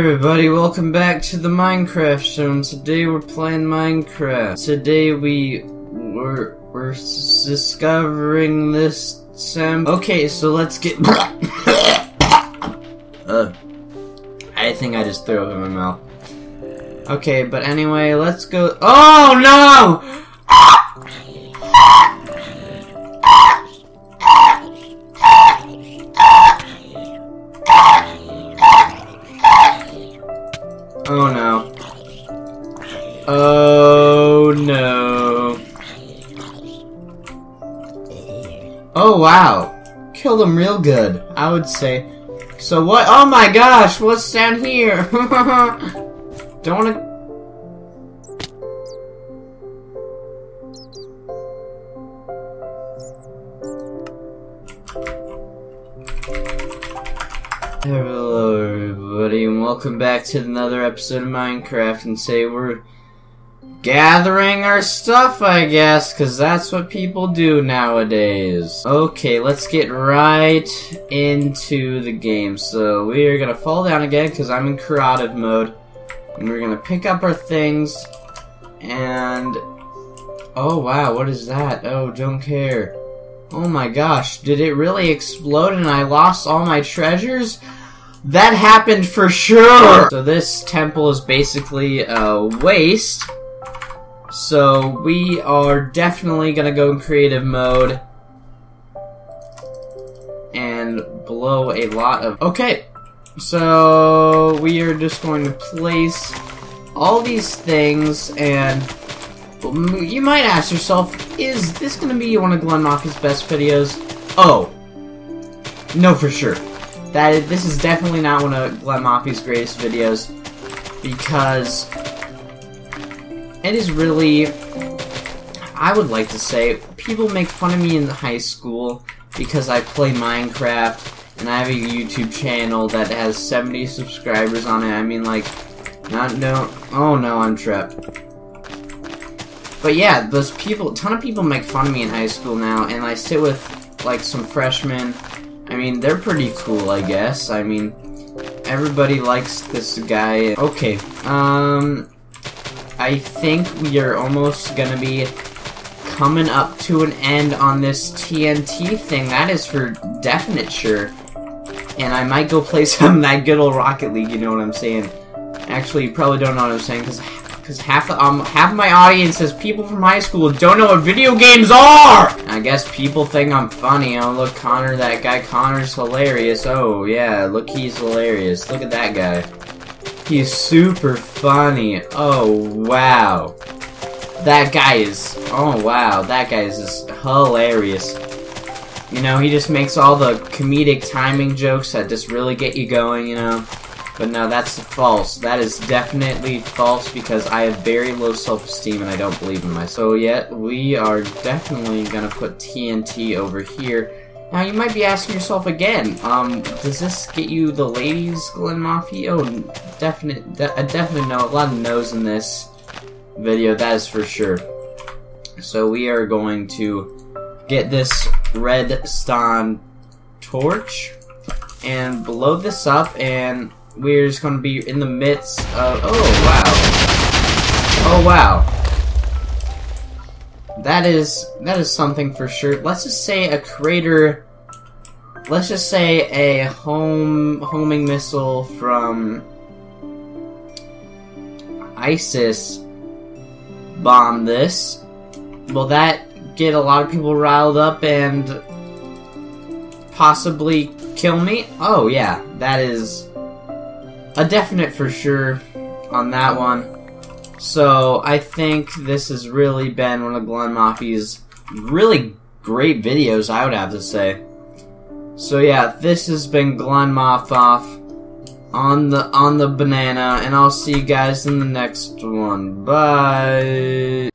everybody, welcome back to the Minecraft show. And today we're playing Minecraft. Today we we're we're discovering this Sam. Okay, so let's get. uh, I think I just threw up in my mouth. Okay, but anyway, let's go. Oh no! Oh no. Oh no. Oh wow. Killed him real good, I would say. So what? Oh my gosh, what's down here? Don't wanna. Hello everybody and welcome back to another episode of Minecraft and say we're gathering our stuff I guess cuz that's what people do nowadays. Okay, let's get right into the game. So we are to fall down again cuz I'm in creative mode and we're to pick up our things and oh wow, what is that? Oh, don't care. Oh my gosh, did it really explode and I lost all my treasures? That happened for sure! So this temple is basically a waste. So we are definitely gonna go in creative mode and blow a lot of... Okay, so we are just going to place all these things and you might ask yourself, is this to be one of GlenMoffie's best videos? Oh. No, for sure. That is, This is definitely not one of GlenMoffie's greatest videos. Because... It is really... I would like to say, people make fun of me in high school because I play Minecraft and I have a YouTube channel that has 70 subscribers on it. I mean, like, not, no, oh no, I'm trapped. But yeah, those people, a ton of people make fun of me in high school now, and I sit with, like, some freshmen. I mean, they're pretty cool, I guess. I mean, everybody likes this guy. Okay, um, I think we are almost gonna be coming up to an end on this TNT thing. That is for definite sure. And I might go play some that good old Rocket League, you know what I'm saying? Actually, you probably don't know what I'm saying, because because half the, um half of my audience is people from high school don't know what video games are. I guess people think I'm funny. Oh look, Connor, that guy Connor's hilarious. Oh yeah, look, he's hilarious. Look at that guy. He's super funny. Oh wow, that guy is. Oh wow, that guy is just hilarious. You know, he just makes all the comedic timing jokes that just really get you going. You know. But no, that's false. That is definitely false because I have very low self-esteem and I don't believe in myself. So yet, we are definitely gonna put TNT over here. Now, you might be asking yourself again, um, does this get you the ladies, GlenMoffie? Oh, definite, de a definite no. A lot of no's in this video, that is for sure. So we are going to get this redstone torch and blow this up and we're just to be in the midst of... Oh, wow. Oh, wow. That is... That is something for sure. Let's just say a crater... Let's just say a home... Homing missile from... ISIS bomb this. Will that get a lot of people riled up and... possibly kill me? Oh, yeah. That is a definite for sure on that one. So I think this has really been one of GlenMoffie's really great videos, I would have to say. So yeah, this has been Glenn Moffoff on the on the banana, and I'll see you guys in the next one. Bye.